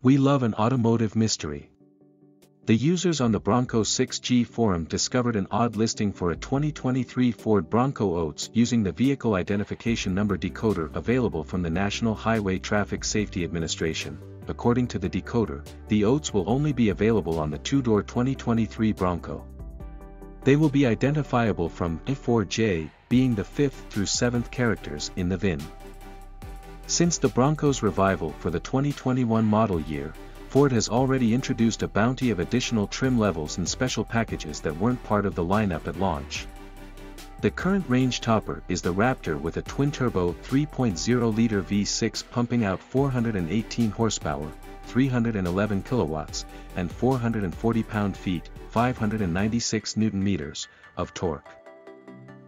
We love an automotive mystery. The users on the Bronco 6G forum discovered an odd listing for a 2023 Ford Bronco Oates using the Vehicle Identification Number decoder available from the National Highway Traffic Safety Administration. According to the decoder, the Oates will only be available on the two-door 2023 Bronco. They will be identifiable from F4J, being the 5th through 7th characters in the VIN. Since the Bronco's revival for the 2021 model year, Ford has already introduced a bounty of additional trim levels and special packages that weren't part of the lineup at launch. The current range topper is the Raptor with a twin-turbo 3.0-liter V6 pumping out 418 horsepower, 311 kilowatts, and 440 pound-feet, 596 newton-meters, of torque.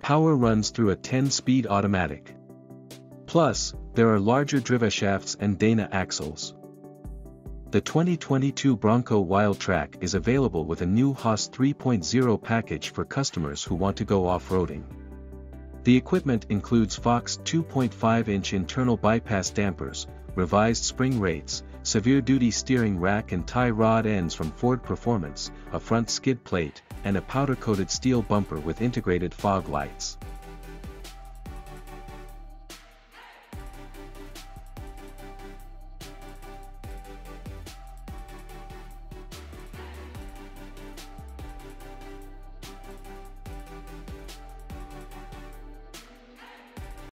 Power runs through a 10-speed automatic. Plus, there are larger driveshafts and Dana axles. The 2022 Bronco Wildtrak is available with a new HOSS 3.0 package for customers who want to go off-roading. The equipment includes Fox 2.5-inch internal bypass dampers, revised spring rates, severe-duty steering rack and tie rod ends from Ford Performance, a front skid plate, and a powder-coated steel bumper with integrated fog lights.